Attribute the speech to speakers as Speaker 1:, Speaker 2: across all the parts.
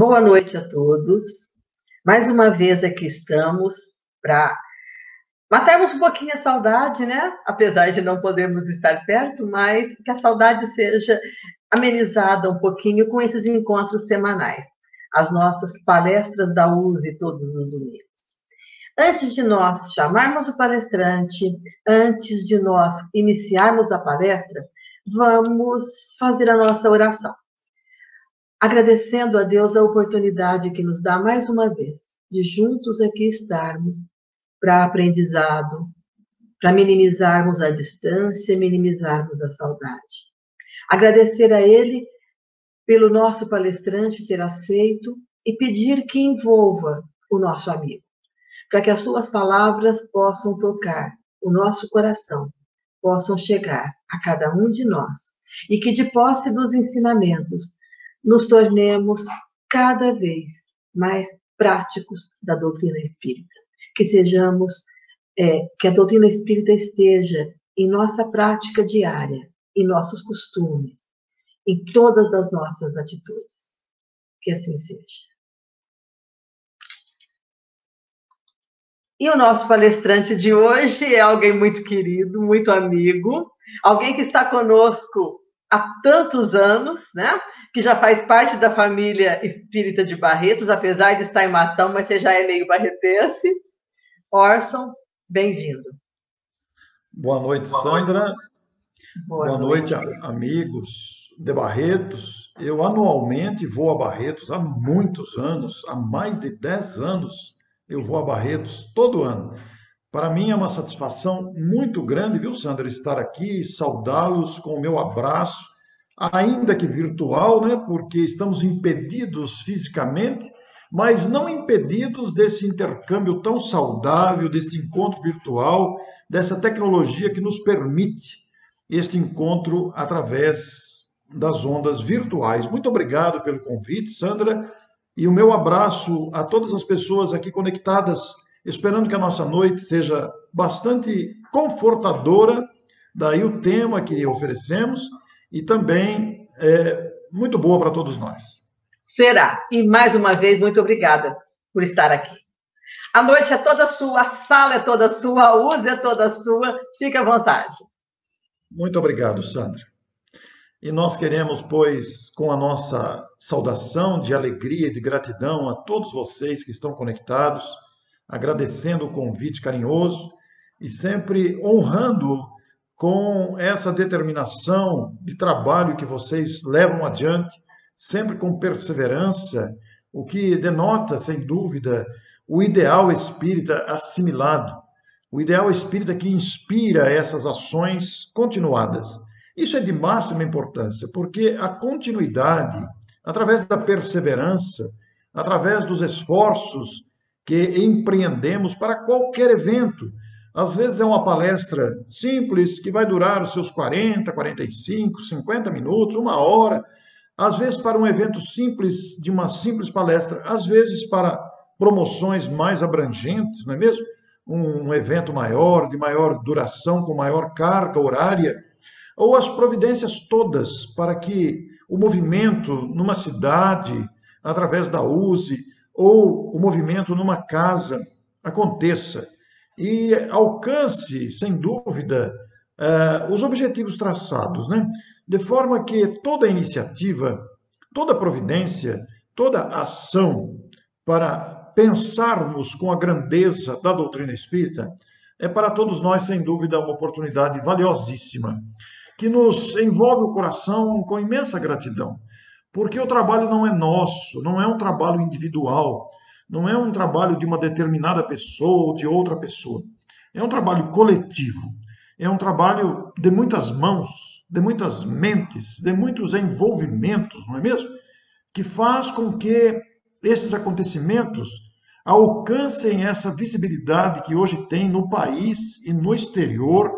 Speaker 1: Boa noite a todos. Mais uma vez aqui estamos para matarmos um pouquinho a saudade, né? Apesar de não podermos estar perto, mas que a saudade seja amenizada um pouquinho com esses encontros semanais, as nossas palestras da USE todos os domingos. Antes de nós chamarmos o palestrante, antes de nós iniciarmos a palestra, vamos fazer a nossa oração. Agradecendo a Deus a oportunidade que nos dá mais uma vez de juntos aqui estarmos para aprendizado, para minimizarmos a distância, minimizarmos a saudade. Agradecer a Ele pelo nosso palestrante ter aceito e pedir que envolva o nosso amigo, para que as suas palavras possam tocar o nosso coração, possam chegar a cada um de nós e que, de posse dos ensinamentos, nos tornemos cada vez mais práticos da doutrina espírita. Que sejamos, é, que a doutrina espírita esteja em nossa prática diária, em nossos costumes, em todas as nossas atitudes. Que assim seja. E o nosso palestrante de hoje é alguém muito querido, muito amigo, alguém que está conosco há tantos anos, né? Que já faz parte da família espírita de Barretos, apesar de estar em Matão, mas você já é meio barretense. Orson, bem-vindo.
Speaker 2: Boa noite, Sandra. Boa, Boa noite, noite, amigos de Barretos. Eu anualmente vou a Barretos há muitos anos, há mais de 10 anos eu vou a Barretos todo ano. Para mim é uma satisfação muito grande, viu, Sandra, estar aqui, saudá-los com o meu abraço, ainda que virtual, né? Porque estamos impedidos fisicamente, mas não impedidos desse intercâmbio tão saudável, desse encontro virtual, dessa tecnologia que nos permite este encontro através das ondas virtuais. Muito obrigado pelo convite, Sandra, e o meu abraço a todas as pessoas aqui conectadas, esperando que a nossa noite seja bastante confortadora, daí o tema que oferecemos, e também é, muito boa para todos nós.
Speaker 1: Será. E mais uma vez, muito obrigada por estar aqui. A noite é toda sua, a sala é toda sua, a usa é toda sua. Fique à vontade.
Speaker 2: Muito obrigado, Sandra. E nós queremos, pois, com a nossa saudação de alegria e de gratidão a todos vocês que estão conectados, agradecendo o convite carinhoso e sempre honrando com essa determinação de trabalho que vocês levam adiante, sempre com perseverança, o que denota, sem dúvida, o ideal espírita assimilado o ideal espírita que inspira essas ações continuadas. Isso é de máxima importância, porque a continuidade, através da perseverança, através dos esforços que empreendemos para qualquer evento, às vezes é uma palestra simples que vai durar os seus 40, 45, 50 minutos, uma hora, às vezes para um evento simples, de uma simples palestra, às vezes para promoções mais abrangentes, não é mesmo? um evento maior, de maior duração, com maior carga horária, ou as providências todas para que o movimento numa cidade, através da USE, ou o movimento numa casa aconteça e alcance, sem dúvida, uh, os objetivos traçados, né? De forma que toda iniciativa, toda providência, toda ação para pensarmos com a grandeza da doutrina espírita é para todos nós, sem dúvida, uma oportunidade valiosíssima, que nos envolve o coração com imensa gratidão, porque o trabalho não é nosso, não é um trabalho individual, não é um trabalho de uma determinada pessoa ou de outra pessoa. É um trabalho coletivo, é um trabalho de muitas mãos, de muitas mentes, de muitos envolvimentos, não é mesmo? Que faz com que esses acontecimentos alcancem essa visibilidade que hoje tem no país e no exterior,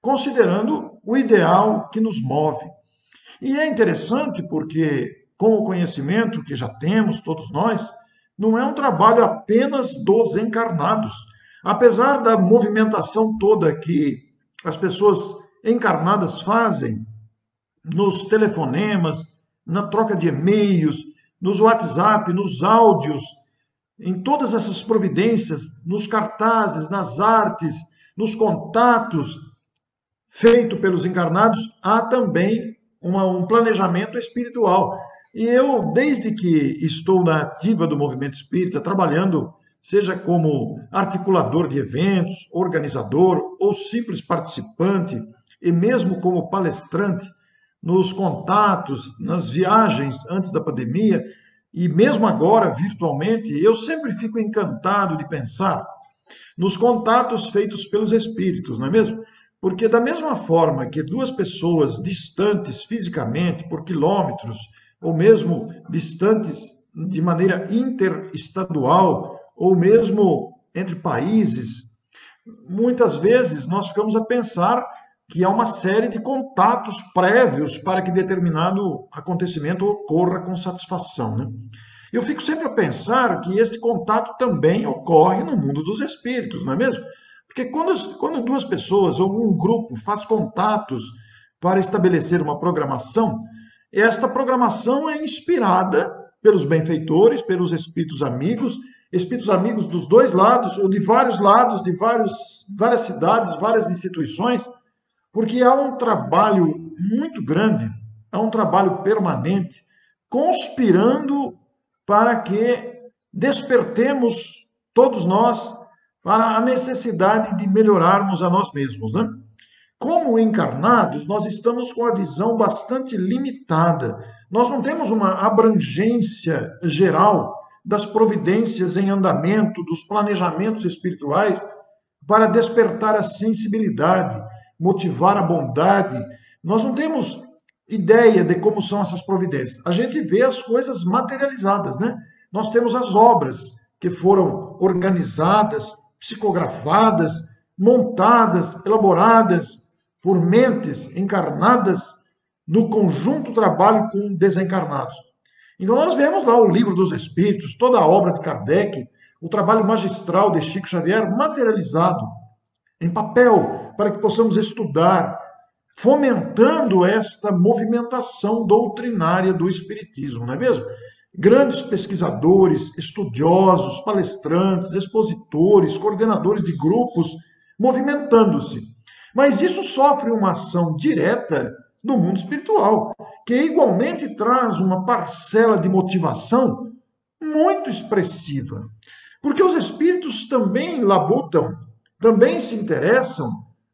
Speaker 2: considerando o ideal que nos move. E é interessante porque, com o conhecimento que já temos, todos nós, não é um trabalho apenas dos encarnados. Apesar da movimentação toda que as pessoas encarnadas fazem nos telefonemas, na troca de e-mails, nos WhatsApp, nos áudios, em todas essas providências, nos cartazes, nas artes, nos contatos feito pelos encarnados, há também uma, um planejamento espiritual. E eu, desde que estou na ativa do movimento espírita, trabalhando, seja como articulador de eventos, organizador ou simples participante, e mesmo como palestrante, nos contatos, nas viagens antes da pandemia, e mesmo agora virtualmente, eu sempre fico encantado de pensar nos contatos feitos pelos espíritos, não é mesmo? Porque, da mesma forma que duas pessoas distantes fisicamente, por quilômetros, ou mesmo distantes de maneira interestadual, ou mesmo entre países, muitas vezes nós ficamos a pensar que há uma série de contatos prévios para que determinado acontecimento ocorra com satisfação. Né? Eu fico sempre a pensar que esse contato também ocorre no mundo dos espíritos, não é mesmo? Porque quando, quando duas pessoas ou um grupo faz contatos para estabelecer uma programação, esta programação é inspirada pelos benfeitores, pelos espíritos amigos, espíritos amigos dos dois lados, ou de vários lados, de vários, várias cidades, várias instituições, porque há um trabalho muito grande, há um trabalho permanente, conspirando para que despertemos todos nós para a necessidade de melhorarmos a nós mesmos. Né? Como encarnados, nós estamos com a visão bastante limitada. Nós não temos uma abrangência geral das providências em andamento, dos planejamentos espirituais para despertar a sensibilidade, motivar a bondade. Nós não temos ideia de como são essas providências. A gente vê as coisas materializadas, né? Nós temos as obras que foram organizadas, psicografadas, montadas, elaboradas por mentes encarnadas no conjunto trabalho com desencarnados. Então nós vemos lá o livro dos Espíritos, toda a obra de Kardec, o trabalho magistral de Chico Xavier materializado em papel, para que possamos estudar, fomentando esta movimentação doutrinária do Espiritismo, não é mesmo? Grandes pesquisadores, estudiosos, palestrantes, expositores, coordenadores de grupos movimentando-se. Mas isso sofre uma ação direta do mundo espiritual, que igualmente traz uma parcela de motivação muito expressiva. Porque os espíritos também labutam também se interessam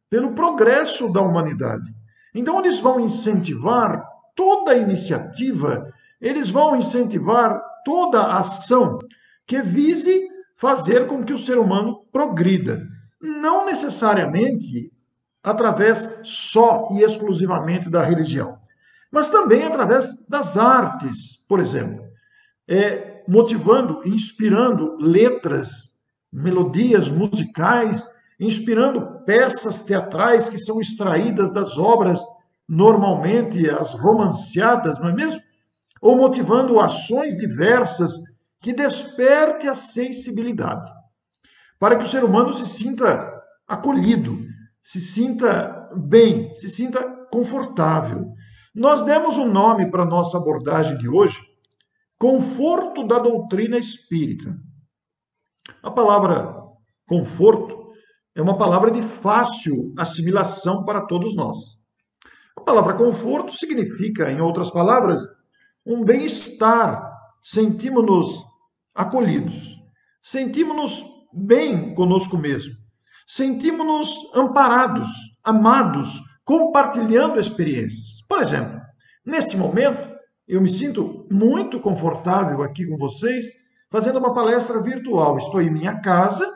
Speaker 2: pelo progresso da humanidade. Então, eles vão incentivar toda a iniciativa, eles vão incentivar toda ação que vise fazer com que o ser humano progrida. Não necessariamente através só e exclusivamente da religião, mas também através das artes, por exemplo, é, motivando, inspirando letras, melodias musicais inspirando peças teatrais que são extraídas das obras normalmente as romanceadas, não é mesmo? Ou motivando ações diversas que desperte a sensibilidade, para que o ser humano se sinta acolhido, se sinta bem, se sinta confortável. Nós demos um nome para a nossa abordagem de hoje, conforto da doutrina espírita. A palavra conforto é uma palavra de fácil assimilação para todos nós. A palavra conforto significa, em outras palavras, um bem-estar. Sentimos-nos acolhidos, sentimos-nos bem conosco mesmo, sentimos-nos amparados, amados, compartilhando experiências. Por exemplo, neste momento, eu me sinto muito confortável aqui com vocês, fazendo uma palestra virtual. Estou em minha casa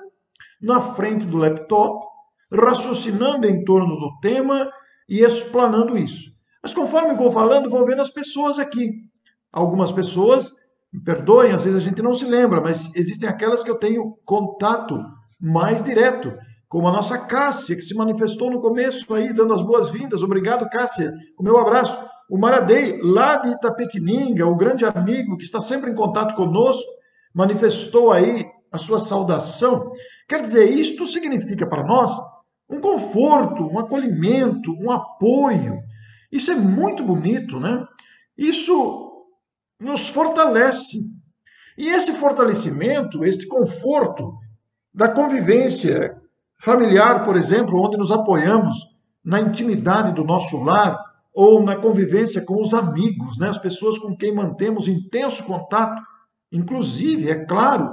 Speaker 2: na frente do laptop, raciocinando em torno do tema e explanando isso. Mas conforme vou falando, vou vendo as pessoas aqui. Algumas pessoas, me perdoem, às vezes a gente não se lembra, mas existem aquelas que eu tenho contato mais direto, como a nossa Cássia, que se manifestou no começo aí, dando as boas-vindas. Obrigado, Cássia. O meu abraço. O Maradei, lá de Itapetininga, o grande amigo que está sempre em contato conosco, manifestou aí a sua saudação. Quer dizer, isto significa para nós um conforto, um acolhimento, um apoio. Isso é muito bonito, né? Isso nos fortalece. E esse fortalecimento, este conforto da convivência familiar, por exemplo, onde nos apoiamos na intimidade do nosso lar ou na convivência com os amigos, né? as pessoas com quem mantemos intenso contato, inclusive, é claro,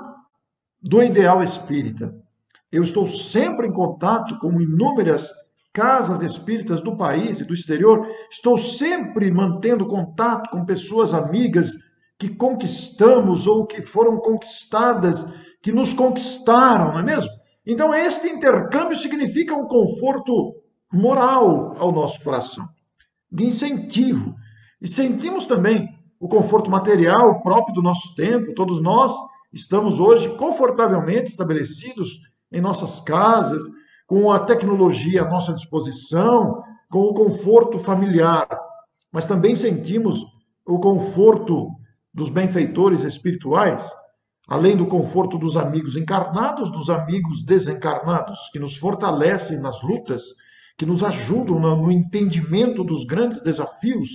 Speaker 2: do ideal espírita. Eu estou sempre em contato com inúmeras casas espíritas do país e do exterior, estou sempre mantendo contato com pessoas amigas que conquistamos ou que foram conquistadas, que nos conquistaram, não é mesmo? Então, este intercâmbio significa um conforto moral ao nosso coração, de incentivo. E sentimos também o conforto material próprio do nosso tempo, todos nós estamos hoje confortavelmente estabelecidos em nossas casas, com a tecnologia à nossa disposição, com o conforto familiar, mas também sentimos o conforto dos benfeitores espirituais, além do conforto dos amigos encarnados, dos amigos desencarnados, que nos fortalecem nas lutas, que nos ajudam no entendimento dos grandes desafios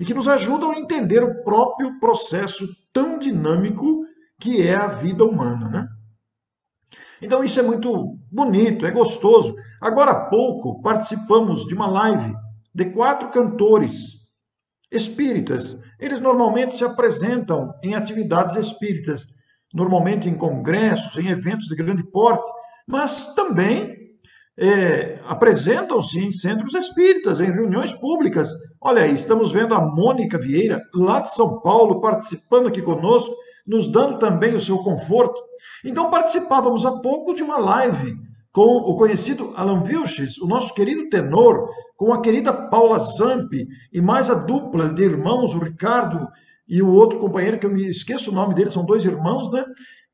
Speaker 2: e que nos ajudam a entender o próprio processo tão dinâmico que é a vida humana, né? Então isso é muito bonito, é gostoso. Agora há pouco participamos de uma live de quatro cantores espíritas. Eles normalmente se apresentam em atividades espíritas, normalmente em congressos, em eventos de grande porte, mas também é, apresentam-se em centros espíritas, em reuniões públicas. Olha aí, estamos vendo a Mônica Vieira, lá de São Paulo, participando aqui conosco nos dando também o seu conforto. Então participávamos há pouco de uma live com o conhecido Alan Vilches, o nosso querido tenor, com a querida Paula Zampi e mais a dupla de irmãos, o Ricardo e o outro companheiro que eu me esqueço o nome dele, são dois irmãos, né?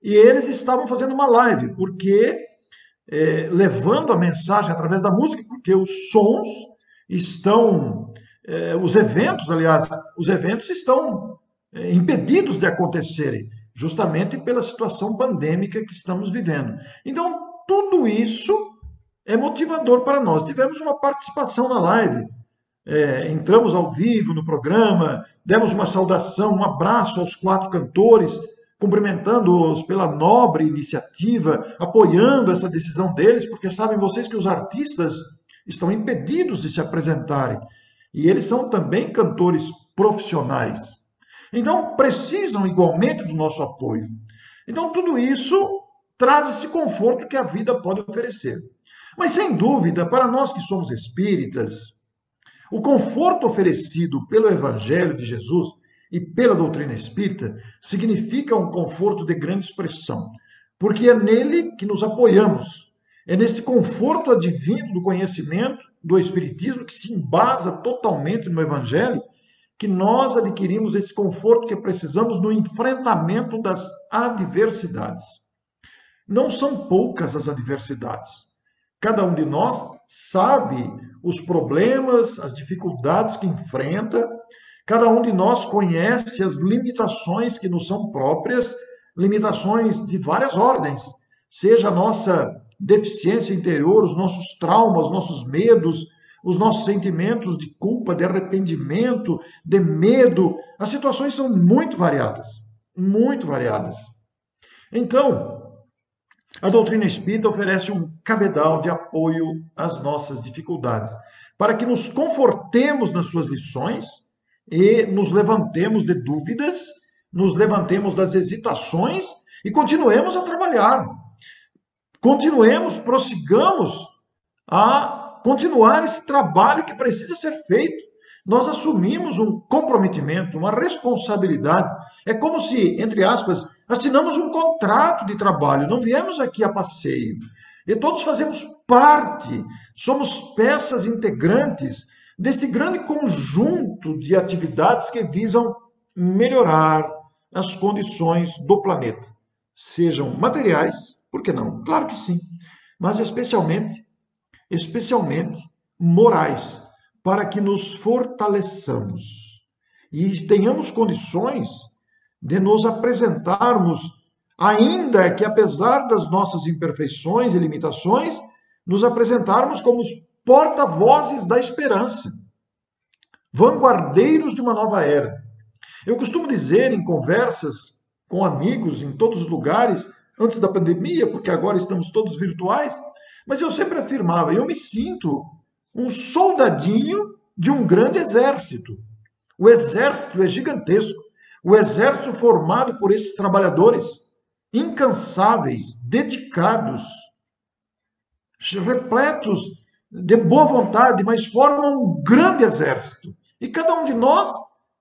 Speaker 2: E eles estavam fazendo uma live, porque é, levando a mensagem através da música, porque os sons estão, é, os eventos, aliás, os eventos estão impedidos de acontecerem, justamente pela situação pandêmica que estamos vivendo. Então, tudo isso é motivador para nós. Tivemos uma participação na live, é, entramos ao vivo no programa, demos uma saudação, um abraço aos quatro cantores, cumprimentando-os pela nobre iniciativa, apoiando essa decisão deles, porque sabem vocês que os artistas estão impedidos de se apresentarem. E eles são também cantores profissionais. Então, precisam igualmente do nosso apoio. Então, tudo isso traz esse conforto que a vida pode oferecer. Mas, sem dúvida, para nós que somos espíritas, o conforto oferecido pelo Evangelho de Jesus e pela doutrina espírita significa um conforto de grande expressão, porque é nele que nos apoiamos. É nesse conforto advindo do conhecimento do Espiritismo, que se embasa totalmente no Evangelho, que nós adquirimos esse conforto que precisamos no enfrentamento das adversidades. Não são poucas as adversidades. Cada um de nós sabe os problemas, as dificuldades que enfrenta, cada um de nós conhece as limitações que nos são próprias, limitações de várias ordens, seja a nossa deficiência interior, os nossos traumas, nossos medos, os nossos sentimentos de culpa, de arrependimento, de medo. As situações são muito variadas, muito variadas. Então, a doutrina espírita oferece um cabedal de apoio às nossas dificuldades, para que nos confortemos nas suas lições e nos levantemos de dúvidas, nos levantemos das hesitações e continuemos a trabalhar. Continuemos, prossigamos a continuar esse trabalho que precisa ser feito. Nós assumimos um comprometimento, uma responsabilidade. É como se, entre aspas, assinamos um contrato de trabalho, não viemos aqui a passeio. E todos fazemos parte, somos peças integrantes deste grande conjunto de atividades que visam melhorar as condições do planeta. Sejam materiais, por que não? Claro que sim, mas especialmente especialmente morais, para que nos fortaleçamos e tenhamos condições de nos apresentarmos, ainda que apesar das nossas imperfeições e limitações, nos apresentarmos como os porta-vozes da esperança, vanguardeiros de uma nova era. Eu costumo dizer em conversas com amigos em todos os lugares, antes da pandemia, porque agora estamos todos virtuais, mas eu sempre afirmava, eu me sinto um soldadinho de um grande exército. O exército é gigantesco. O exército formado por esses trabalhadores incansáveis, dedicados, repletos de boa vontade, mas formam um grande exército. E cada um de nós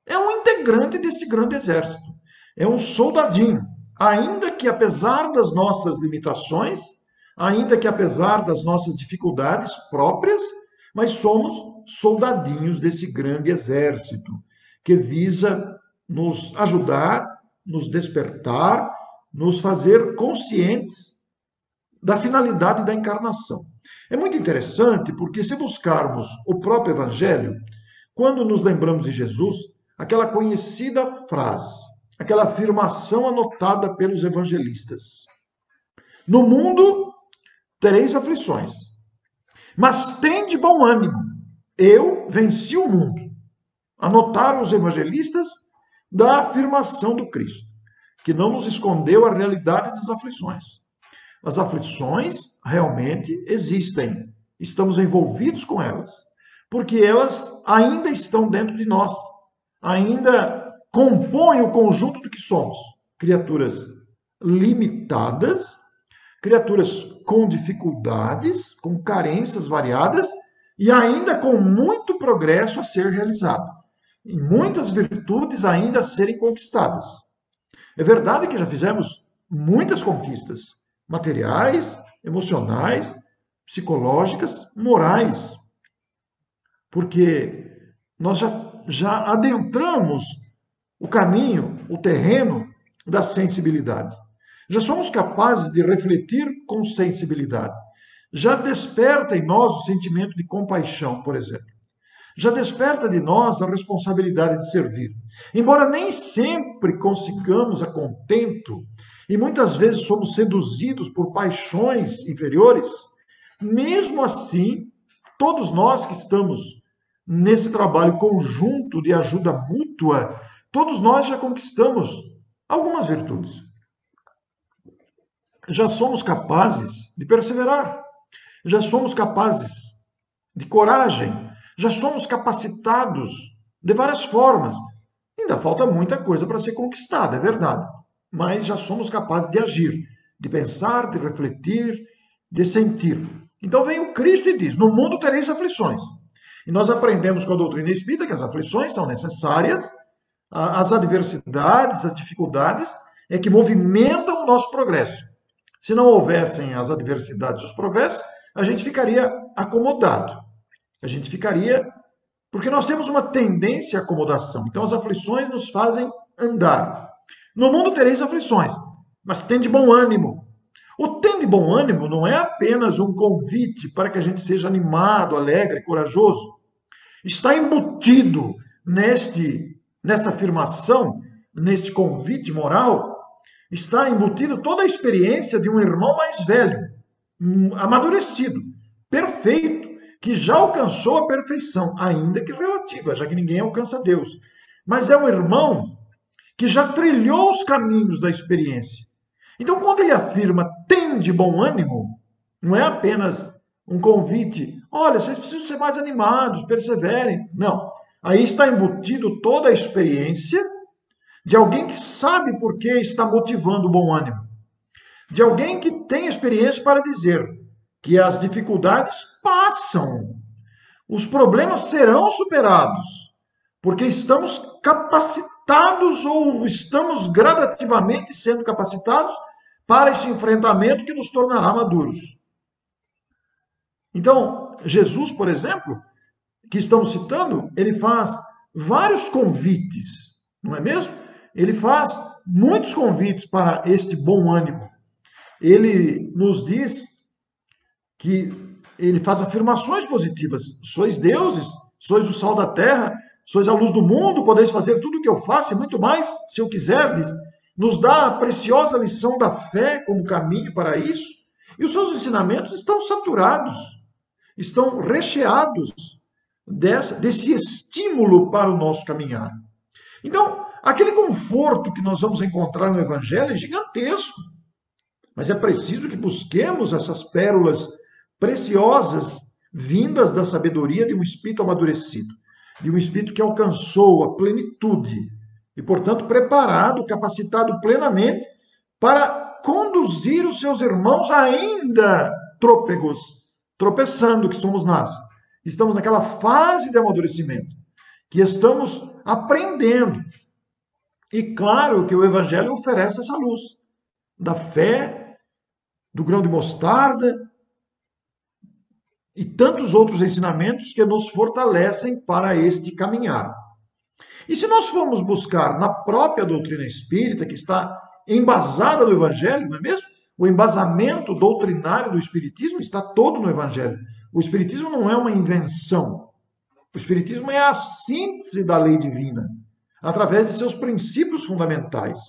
Speaker 2: é um integrante desse grande exército. É um soldadinho. Ainda que, apesar das nossas limitações, ainda que, apesar das nossas dificuldades próprias, mas somos soldadinhos desse grande exército que visa nos ajudar, nos despertar, nos fazer conscientes da finalidade da encarnação. É muito interessante porque, se buscarmos o próprio Evangelho, quando nos lembramos de Jesus, aquela conhecida frase, aquela afirmação anotada pelos evangelistas: No mundo tereis aflições, mas tem de bom ânimo, eu venci o mundo. Anotaram os evangelistas da afirmação do Cristo, que não nos escondeu a realidade das aflições. As aflições realmente existem, estamos envolvidos com elas, porque elas ainda estão dentro de nós, ainda compõem o conjunto do que somos, criaturas limitadas, criaturas com dificuldades, com carências variadas e ainda com muito progresso a ser realizado, e muitas virtudes ainda a serem conquistadas. É verdade que já fizemos muitas conquistas materiais, emocionais, psicológicas, morais, porque nós já, já adentramos o caminho, o terreno da sensibilidade. Já somos capazes de refletir com sensibilidade. Já desperta em nós o sentimento de compaixão, por exemplo. Já desperta de nós a responsabilidade de servir. Embora nem sempre consigamos a contento, e muitas vezes somos seduzidos por paixões inferiores, mesmo assim, todos nós que estamos nesse trabalho conjunto de ajuda mútua, todos nós já conquistamos algumas virtudes já somos capazes de perseverar, já somos capazes de coragem, já somos capacitados de várias formas. Ainda falta muita coisa para ser conquistada, é verdade, mas já somos capazes de agir, de pensar, de refletir, de sentir. Então vem o Cristo e diz: No mundo tereis aflições. E nós aprendemos com a doutrina espírita que as aflições são necessárias, as adversidades, as dificuldades é que movimentam o nosso progresso. Se não houvessem as adversidades e os progressos, a gente ficaria acomodado. A gente ficaria. Porque nós temos uma tendência à acomodação. Então, as aflições nos fazem andar. No mundo tereis aflições, mas tem de bom ânimo. O tem de bom ânimo não é apenas um convite para que a gente seja animado, alegre, corajoso. Está embutido neste, nesta afirmação, neste convite moral, está embutido toda a experiência de um irmão mais velho, amadurecido, perfeito, que já alcançou a perfeição, ainda que relativa, já que ninguém alcança Deus. Mas é um irmão que já trilhou os caminhos da experiência. Então, quando ele afirma tem de bom ânimo, não é apenas um convite, olha, vocês precisam ser mais animados, perseverem. Não. Aí está embutido toda a experiência de alguém que sabe por que está motivando o bom ânimo, de alguém que tem experiência para dizer que as dificuldades passam, os problemas serão superados, porque estamos capacitados ou estamos gradativamente sendo capacitados para esse enfrentamento que nos tornará maduros. Então, Jesus, por exemplo, que estamos citando, ele faz vários convites, não é mesmo? Ele faz muitos convites para este bom ânimo. Ele nos diz que ele faz afirmações positivas. Sois deuses, sois o sal da terra, sois a luz do mundo, podeis fazer tudo o que eu faço e muito mais, se eu quiserdes. Nos dá a preciosa lição da fé como caminho para isso. E os seus ensinamentos estão saturados, estão recheados dessa, desse estímulo para o nosso caminhar. Então, aquele conforto que nós vamos encontrar no Evangelho é gigantesco. Mas é preciso que busquemos essas pérolas preciosas vindas da sabedoria de um espírito amadurecido, de um espírito que alcançou a plenitude e, portanto, preparado, capacitado plenamente para conduzir os seus irmãos ainda trôpegos, tropeçando, que somos nós. Estamos naquela fase de amadurecimento, que estamos aprendendo. E claro que o Evangelho oferece essa luz da fé, do grão de mostarda, e tantos outros ensinamentos que nos fortalecem para este caminhar. E se nós formos buscar na própria doutrina espírita, que está embasada no Evangelho, não é mesmo? O embasamento doutrinário do Espiritismo está todo no Evangelho. O Espiritismo não é uma invenção. O Espiritismo é a síntese da lei divina, através de seus princípios fundamentais.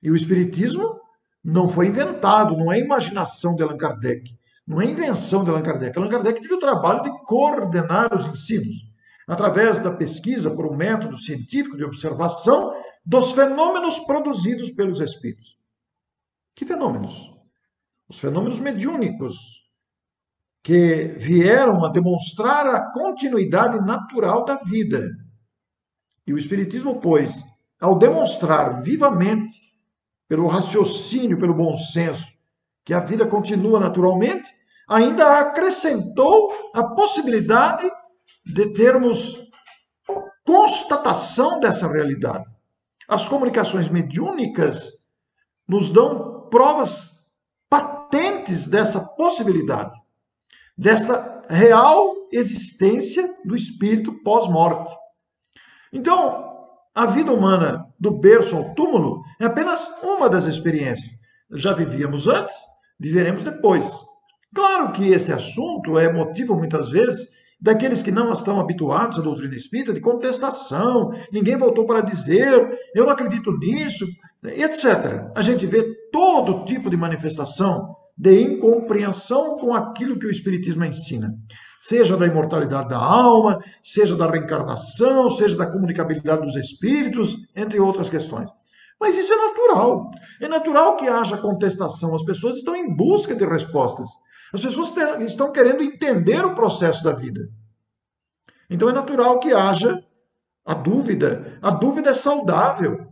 Speaker 2: E o Espiritismo não foi inventado, não é imaginação de Allan Kardec. Não é invenção de Allan Kardec. Allan Kardec teve o trabalho de coordenar os ensinos, através da pesquisa por um método científico de observação dos fenômenos produzidos pelos espíritos. Que fenômenos? Os fenômenos mediúnicos, que vieram a demonstrar a continuidade natural da vida. E o Espiritismo, pois, ao demonstrar vivamente, pelo raciocínio, pelo bom senso, que a vida continua naturalmente, ainda acrescentou a possibilidade de termos constatação dessa realidade. As comunicações mediúnicas nos dão provas patentes dessa possibilidade, desta real existência do espírito pós-morte. Então, a vida humana do berço ao túmulo é apenas uma das experiências. Já vivíamos antes, viveremos depois. Claro que este assunto é motivo, muitas vezes, daqueles que não estão habituados à doutrina espírita, de contestação, ninguém voltou para dizer, eu não acredito nisso, etc. A gente vê todo tipo de manifestação de incompreensão com aquilo que o Espiritismo ensina. Seja da imortalidade da alma, seja da reencarnação, seja da comunicabilidade dos espíritos, entre outras questões. Mas isso é natural. É natural que haja contestação. As pessoas estão em busca de respostas. As pessoas estão querendo entender o processo da vida. Então é natural que haja a dúvida. A dúvida é saudável.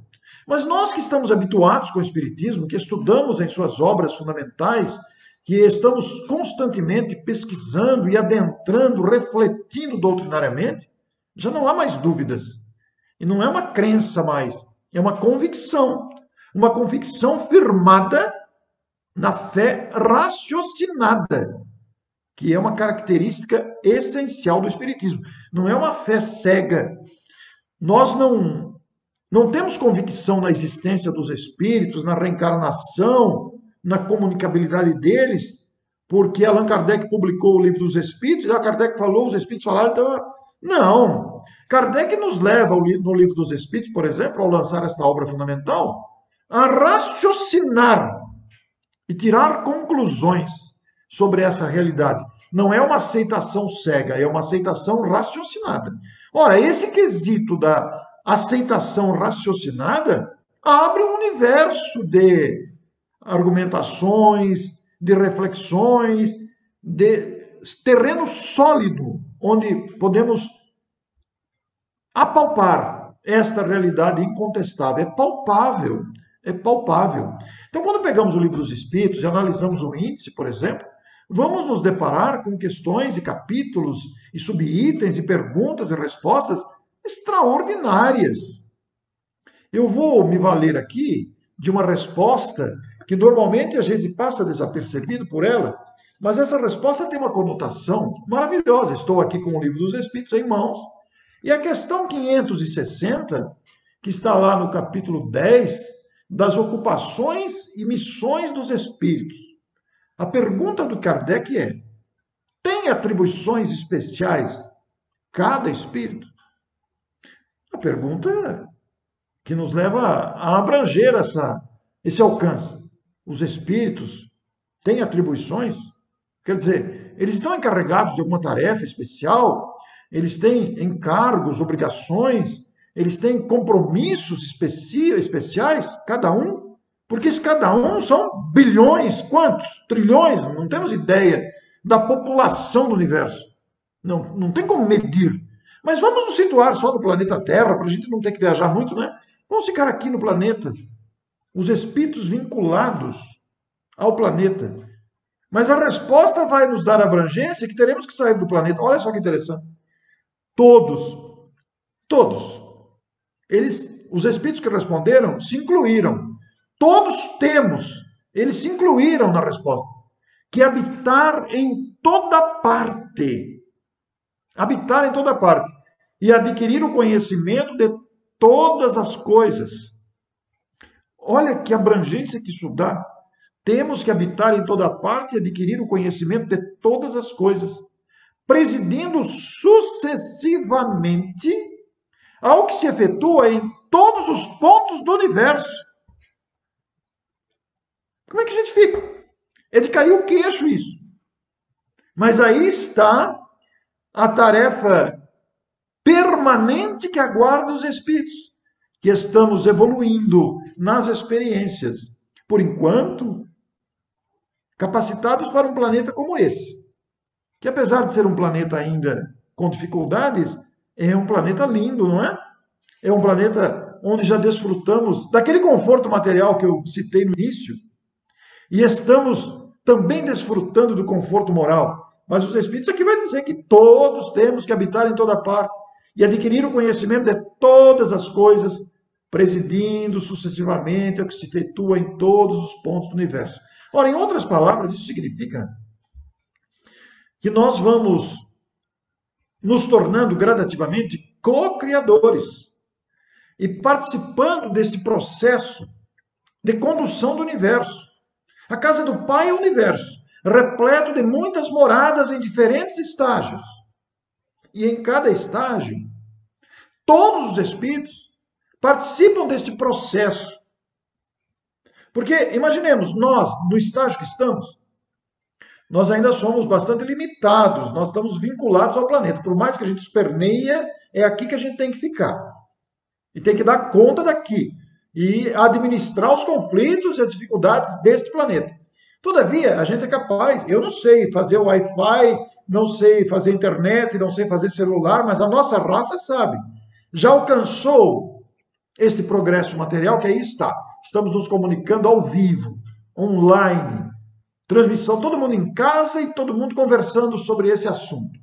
Speaker 2: Mas nós que estamos habituados com o Espiritismo, que estudamos em suas obras fundamentais, que estamos constantemente pesquisando e adentrando, refletindo doutrinariamente, já não há mais dúvidas. E não é uma crença mais, é uma convicção. Uma convicção firmada na fé raciocinada, que é uma característica essencial do Espiritismo. Não é uma fé cega. Nós não, não temos convicção na existência dos espíritos, na reencarnação, na comunicabilidade deles, porque Allan Kardec publicou o livro dos Espíritos, e Allan Kardec falou, os Espíritos falaram, então. Não! Kardec nos leva no livro dos Espíritos, por exemplo, ao lançar esta obra fundamental, a raciocinar e tirar conclusões sobre essa realidade. Não é uma aceitação cega, é uma aceitação raciocinada. Ora, esse quesito da aceitação raciocinada abre um universo de argumentações, de reflexões, de terreno sólido, onde podemos apalpar esta realidade incontestável. É palpável, é palpável. Então, quando pegamos o livro dos Espíritos e analisamos o índice, por exemplo, vamos nos deparar com questões e capítulos e subitens e perguntas e respostas extraordinárias. Eu vou me valer aqui de uma resposta que normalmente a gente passa desapercebido por ela, mas essa resposta tem uma conotação maravilhosa. Estou aqui com o livro dos Espíritos em mãos e a questão 560, que está lá no capítulo 10, das ocupações e missões dos espíritos. A pergunta do Kardec é: tem atribuições especiais cada espírito? A pergunta que nos leva a abranger essa, esse alcance. Os espíritos têm atribuições? Quer dizer, eles estão encarregados de alguma tarefa especial? eles têm encargos, obrigações, eles têm compromissos especiais, cada um, porque esse cada um são bilhões, quantos? Trilhões, não temos ideia da população do universo. Não, não tem como medir. Mas vamos nos situar só no planeta Terra, para a gente não ter que viajar muito, né? Vamos ficar aqui no planeta. Os espíritos vinculados ao planeta. Mas a resposta vai nos dar abrangência que teremos que sair do planeta. Olha só que interessante. Todos, todos, eles, os espíritos que responderam se incluíram. Todos temos, eles se incluíram na resposta. Que habitar em toda parte. Habitar em toda parte. E adquirir o conhecimento de todas as coisas. Olha que abrangência que isso dá. Temos que habitar em toda parte e adquirir o conhecimento de todas as coisas, presidindo sucessivamente ao que se efetua em todos os pontos do universo. Como é que a gente fica? É de cair o queixo isso. Mas aí está a tarefa permanente que aguarda os espíritos, que estamos evoluindo nas experiências. Por enquanto, capacitados para um planeta como esse, que apesar de ser um planeta ainda com dificuldades, é um planeta lindo, não é? É um planeta onde já desfrutamos daquele conforto material que eu citei no início, e estamos também desfrutando do conforto moral. Mas os Espíritos aqui vai dizer que todos temos que habitar em toda parte e adquirir o conhecimento de todas as coisas, presidindo sucessivamente ao que se efetua em todos os pontos do universo. Ora, em outras palavras, isso significa que nós vamos nos tornando gradativamente co-criadores e participando deste processo de condução do universo. A casa do Pai é o universo, repleto de muitas moradas em diferentes estágios. E em cada estágio, todos os espíritos participam deste processo porque, imaginemos, nós, no estágio que estamos, nós ainda somos bastante limitados, nós estamos vinculados ao planeta. Por mais que a gente esperneia, é aqui que a gente tem que ficar. E tem que dar conta daqui. E administrar os conflitos e as dificuldades deste planeta. Todavia, a gente é capaz, eu não sei fazer Wi-Fi, não sei fazer internet, não sei fazer celular, mas a nossa raça sabe. Já alcançou este progresso material que aí está estamos nos comunicando ao vivo, online, transmissão, todo mundo em casa e todo mundo conversando sobre esse assunto.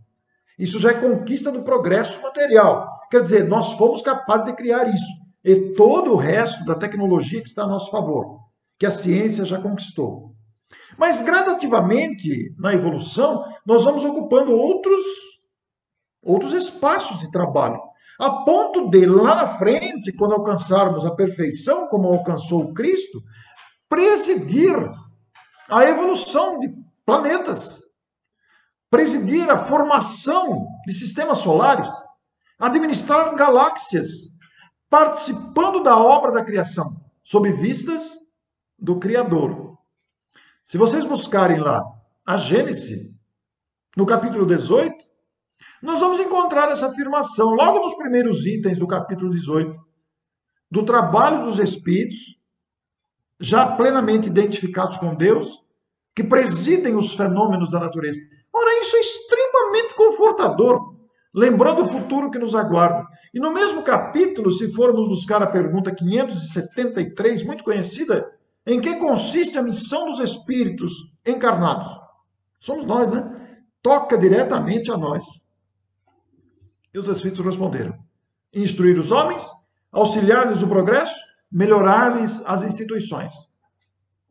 Speaker 2: Isso já é conquista do progresso material. Quer dizer, nós fomos capazes de criar isso. E todo o resto da tecnologia que está a nosso favor, que a ciência já conquistou. Mas gradativamente, na evolução, nós vamos ocupando outros, outros espaços de trabalho a ponto de, lá na frente, quando alcançarmos a perfeição, como alcançou Cristo, presidir a evolução de planetas, presidir a formação de sistemas solares, administrar galáxias, participando da obra da criação, sob vistas do Criador. Se vocês buscarem lá a Gênesis, no capítulo 18, nós vamos encontrar essa afirmação logo nos primeiros itens do capítulo 18, do trabalho dos espíritos, já plenamente identificados com Deus, que presidem os fenômenos da natureza. Ora, isso é extremamente confortador, lembrando o futuro que nos aguarda. E no mesmo capítulo, se formos buscar a pergunta 573, muito conhecida, em que consiste a missão dos espíritos encarnados? Somos nós, né? Toca diretamente a nós. E os Espíritos responderam: instruir os homens, auxiliar-lhes o progresso, melhorar-lhes as instituições.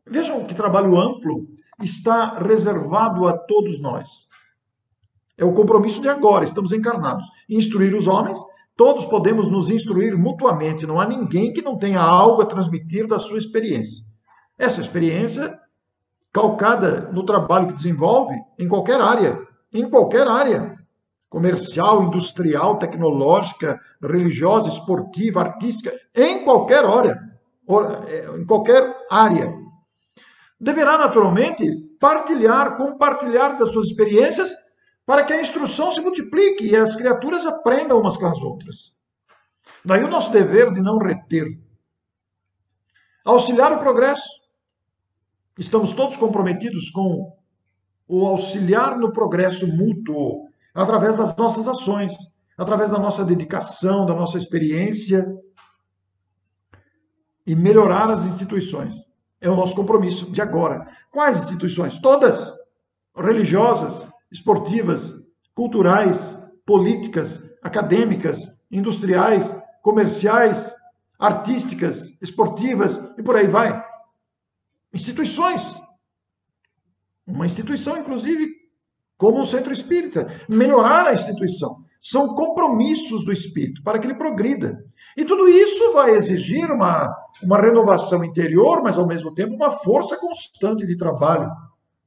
Speaker 2: Vejam que trabalho amplo está reservado a todos nós. É o compromisso de agora, estamos encarnados. Instruir os homens, todos podemos nos instruir mutuamente, não há ninguém que não tenha algo a transmitir da sua experiência. Essa experiência, calcada no trabalho que desenvolve em qualquer área, em qualquer área comercial, industrial, tecnológica, religiosa, esportiva, artística, em qualquer hora, é, em qualquer área. Deverá, naturalmente, partilhar, compartilhar das suas experiências para que a instrução se multiplique e as criaturas aprendam umas com as outras. Daí o nosso dever de não reter. Auxiliar o progresso. Estamos todos comprometidos com o auxiliar no progresso mútuo através das nossas ações, através da nossa dedicação, da nossa experiência e melhorar as instituições. É o nosso compromisso de agora. Quais instituições? Todas. Religiosas, esportivas, culturais, políticas, acadêmicas, industriais, comerciais, artísticas, esportivas e por aí vai. Instituições. Uma instituição, inclusive, como o centro espírita. Melhorar a instituição. São compromissos do espírito para que ele progrida. E tudo isso vai exigir uma, uma renovação interior, mas ao mesmo tempo uma força constante de trabalho,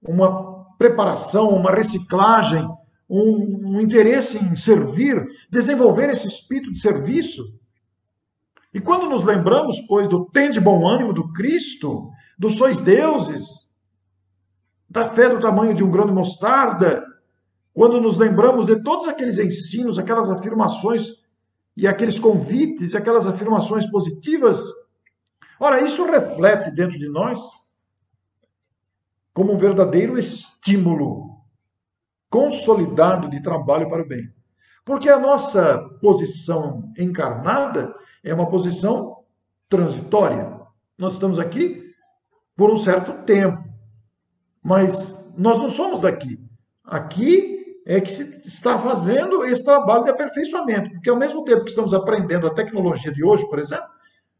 Speaker 2: uma preparação, uma reciclagem, um, um interesse em servir, desenvolver esse espírito de serviço. E quando nos lembramos, pois, do tem de bom ânimo do Cristo, do sois deuses, da fé do tamanho de um grão de mostarda, quando nos lembramos de todos aqueles ensinos, aquelas afirmações e aqueles convites e aquelas afirmações positivas, ora, isso reflete dentro de nós como um verdadeiro estímulo consolidado de trabalho para o bem. Porque a nossa posição encarnada é uma posição transitória. Nós estamos aqui por um certo tempo, mas nós não somos daqui. Aqui é que se está fazendo esse trabalho de aperfeiçoamento, porque ao mesmo tempo que estamos aprendendo a tecnologia de hoje, por exemplo,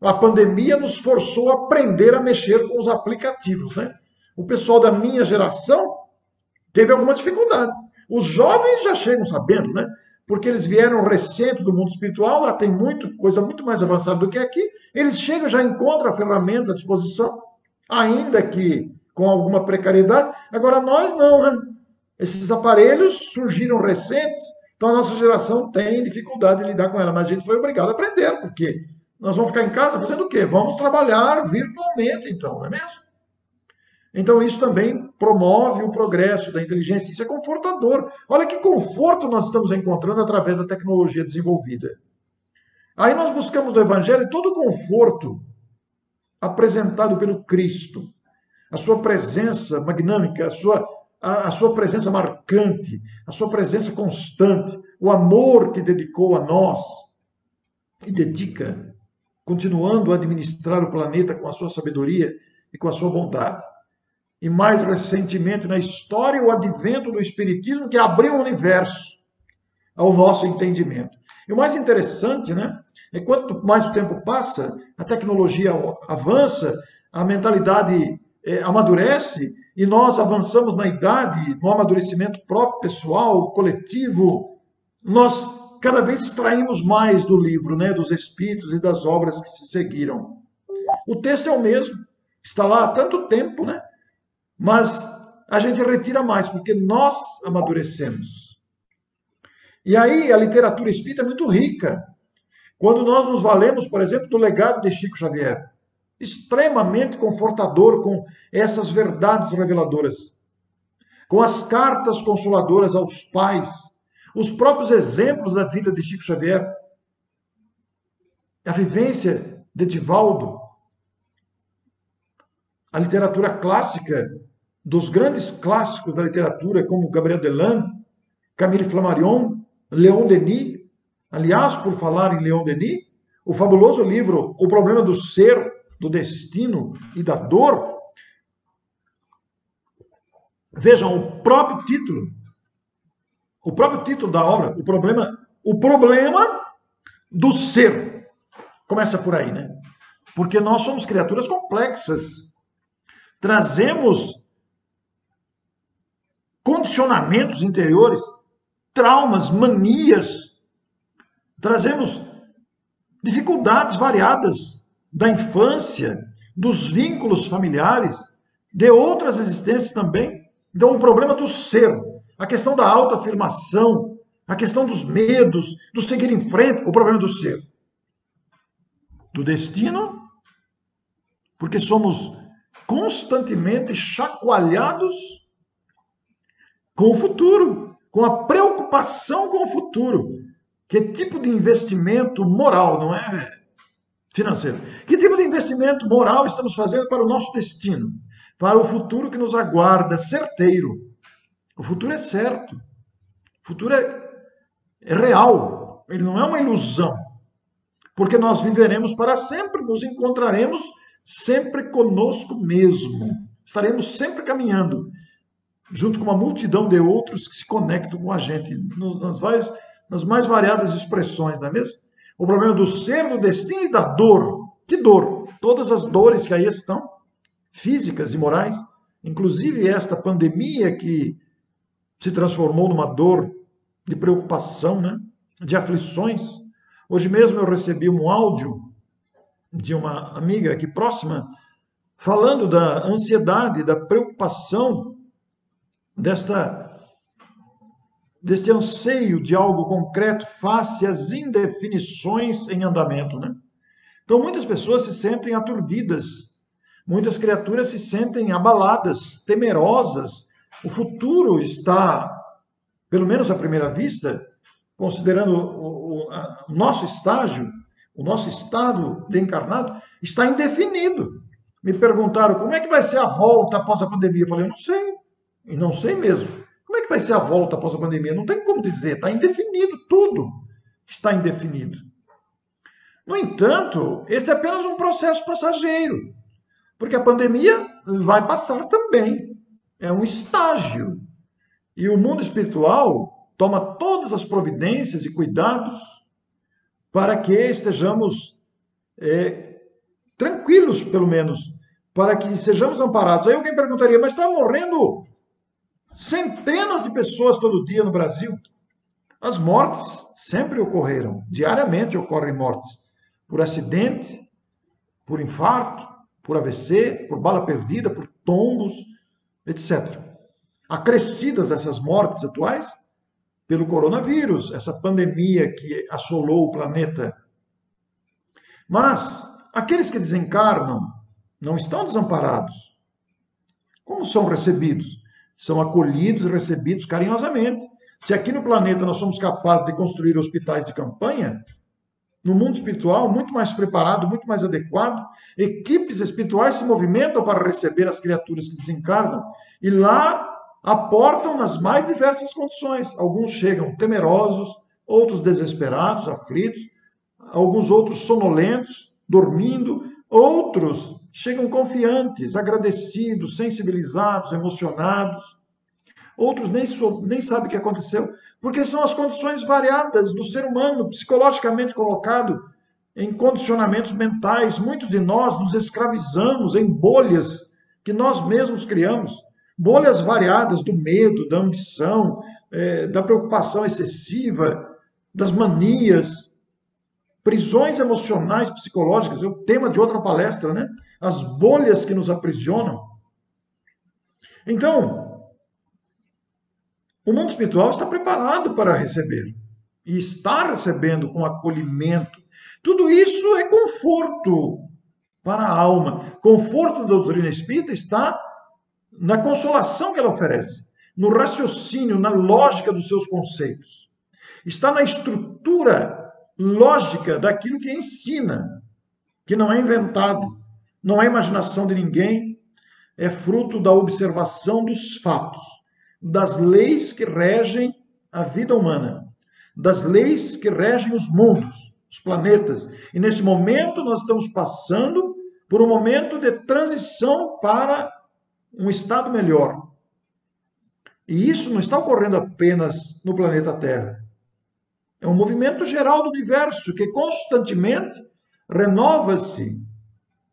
Speaker 2: a pandemia nos forçou a aprender a mexer com os aplicativos, né? O pessoal da minha geração teve alguma dificuldade. Os jovens já chegam sabendo, né? Porque eles vieram recente do mundo espiritual, lá tem muito, coisa muito mais avançada do que aqui. Eles chegam já encontram a ferramenta à disposição, ainda que com alguma precariedade. Agora nós não, né? Esses aparelhos surgiram recentes, então a nossa geração tem dificuldade de lidar com ela, mas a gente foi obrigado a aprender, porque nós vamos ficar em casa fazendo o quê? Vamos trabalhar virtualmente, então, não é mesmo? Então, isso também promove o progresso da inteligência. Isso é confortador. Olha que conforto nós estamos encontrando através da tecnologia desenvolvida. Aí nós buscamos no Evangelho todo o conforto apresentado pelo Cristo, a sua presença magnâmica, a sua a, a sua presença marcante, a sua presença constante, o amor que dedicou a nós e dedica, continuando a administrar o planeta com a sua sabedoria e com a sua bondade. E mais recentemente na história, o advento do Espiritismo que abriu o universo ao nosso entendimento. E o mais interessante, né? É quanto mais o tempo passa, a tecnologia avança, a mentalidade é, amadurece e nós avançamos na idade, no amadurecimento próprio, pessoal, coletivo, nós cada vez extraímos mais do livro, né, dos espíritos e das obras que se seguiram. O texto é o mesmo, está lá há tanto tempo, né? Mas a gente retira mais, porque nós amadurecemos. E aí a literatura espírita é muito rica. Quando nós nos valemos, por exemplo, do legado de Chico Xavier extremamente confortador com essas verdades reveladoras, com as cartas consoladoras aos pais, os próprios exemplos da vida de Chico Xavier, a vivência de Divaldo, a literatura clássica dos grandes clássicos da literatura, como Gabriel Delan, Camille Flammarion, Leon Denis. Aliás, por falar em Leon Denis, o fabuloso livro O Problema do Ser, do destino e da dor, vejam o próprio título, o próprio título da obra, o problema, o problema do ser. Começa por aí, né? Porque nós somos criaturas complexas. Trazemos condicionamentos interiores, traumas, manias. Trazemos dificuldades variadas da infância, dos vínculos familiares, de outras existências também. Então, o problema do ser, a questão da autoafirmação, a questão dos medos, do seguir em frente, o problema do ser. Do destino, porque somos constantemente chacoalhados com o futuro, com a preocupação com o futuro. Que tipo de investimento moral, não é financeiro? Que tipo de investimento moral estamos fazendo para o nosso destino? Para o futuro que nos aguarda, certeiro. O futuro é certo. O futuro é, é real. Ele não é uma ilusão. Porque nós viveremos para sempre, nos encontraremos sempre conosco mesmo. Estaremos sempre caminhando junto com uma multidão de outros que se conectam com a gente nas, mais, nas mais variadas expressões, não é mesmo? O problema do ser, do destino e da dor. Que dor? Todas as dores que aí estão, físicas e morais, inclusive esta pandemia que se transformou numa dor de preocupação, né? de aflições. Hoje mesmo eu recebi um áudio de uma amiga aqui próxima falando da ansiedade, da preocupação desta deste anseio de algo concreto face às indefinições em andamento, né? Então muitas pessoas se sentem aturdidas, muitas criaturas se sentem abaladas, temerosas. O futuro está, pelo menos à primeira vista, considerando o, o nosso estágio, o nosso estado de encarnado, está indefinido. Me perguntaram como é que vai ser a volta após a pandemia. Eu falei, eu não sei. E não sei mesmo. Como é que vai ser a volta após a pandemia? Não tem como dizer, está indefinido, tudo está indefinido. No entanto, este é apenas um processo passageiro, porque a pandemia vai passar também. É um estágio. E o mundo espiritual toma todas as providências e cuidados para que estejamos é, tranquilos, pelo menos, para que sejamos amparados. Aí alguém perguntaria, mas está morrendo centenas de pessoas todo dia no Brasil. As mortes sempre ocorreram, diariamente ocorrem mortes por acidente, por infarto, por AVC, por bala perdida, por tombos, etc. Acrescidas essas mortes atuais pelo coronavírus, essa pandemia que assolou o planeta. Mas aqueles que desencarnam não estão desamparados. Como são recebidos? São acolhidos e recebidos carinhosamente. Se aqui no planeta nós somos capazes de construir hospitais de campanha, no mundo espiritual, muito mais preparado, muito mais adequado, equipes espirituais se movimentam para receber as criaturas que desencarnam e lá aportam nas mais diversas condições. Alguns chegam temerosos, outros desesperados, aflitos, alguns outros sonolentos, dormindo, outros chegam confiantes, agradecidos, sensibilizados, emocionados. Outros nem, nem sabem o que aconteceu, porque são as condições variadas do ser humano, psicologicamente colocado em condicionamentos mentais. Muitos de nós nos escravizamos em bolhas que nós mesmos criamos bolhas variadas do medo, da ambição, é, da preocupação excessiva, das manias, prisões emocionais, psicológicas, é o tema de outra palestra, né? As bolhas que nos aprisionam. Então, o mundo espiritual está preparado para receber e está recebendo com acolhimento. Tudo isso é conforto para a alma. Conforto da doutrina espírita está na consolação que ela oferece, no raciocínio, na lógica dos seus conceitos. Está na estrutura lógica daquilo que ensina, que não é inventado. Não é imaginação de ninguém, é fruto da observação dos fatos, das leis que regem a vida humana, das leis que regem os mundos, os planetas. E nesse momento nós estamos passando por um momento de transição para um estado melhor. E isso não está ocorrendo apenas no planeta Terra. É um movimento geral do universo que constantemente renova-se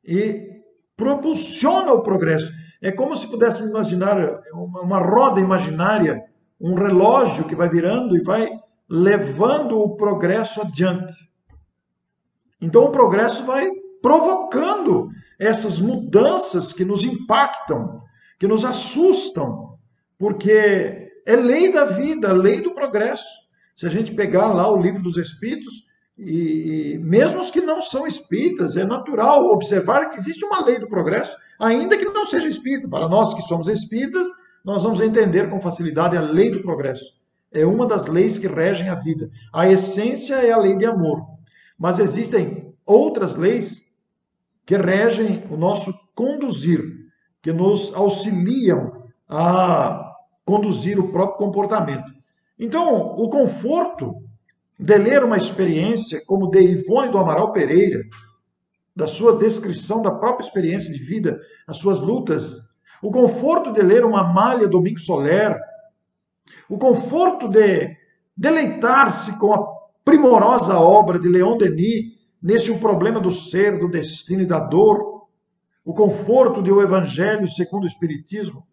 Speaker 2: e propulsiona o progresso. É como se pudéssemos imaginar uma roda imaginária, um relógio que vai virando e vai levando o progresso adiante. Então o progresso vai provocando essas mudanças que nos impactam, que nos assustam, porque é lei da vida, lei do progresso. Se a gente pegar lá o livro dos Espíritos, e, mesmo os que não são espíritas, é natural observar que existe uma lei do progresso, ainda que não seja espírita. Para nós que somos espíritas, nós vamos entender com facilidade a lei do progresso. é uma das leis que regem a vida. A essência é a lei de amor. Mas existem outras leis que regem o nosso conduzir, que nos auxiliam a conduzir o próprio comportamento. Então, o conforto de ler uma experiência como de Ivone do Amaral Pereira, da sua descrição da própria experiência de vida, as suas lutas, o conforto de ler uma malha Domingo Soler, o conforto de deleitar-se com a primorosa obra de Leon Denis, nesse o problema do ser, do destino e da dor, o conforto de o Evangelho segundo o Espiritismo,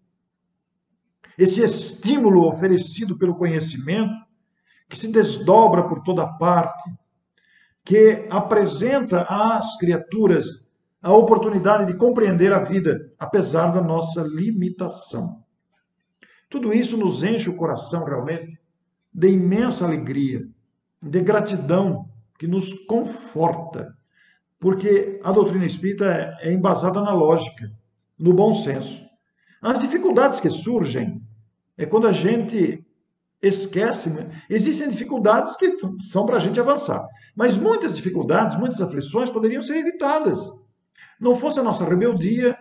Speaker 2: esse estímulo oferecido pelo conhecimento, que se desdobra por toda parte, que apresenta às criaturas a oportunidade de compreender a vida, apesar da nossa limitação. Tudo isso nos enche o coração realmente de imensa alegria, de gratidão, que nos conforta, porque a doutrina espírita é embasada na lógica, no bom senso. As dificuldades que surgem é quando a gente esquece. Né? Existem dificuldades que são para a gente avançar, mas muitas dificuldades, muitas aflições poderiam ser evitadas. Não fosse a nossa rebeldia,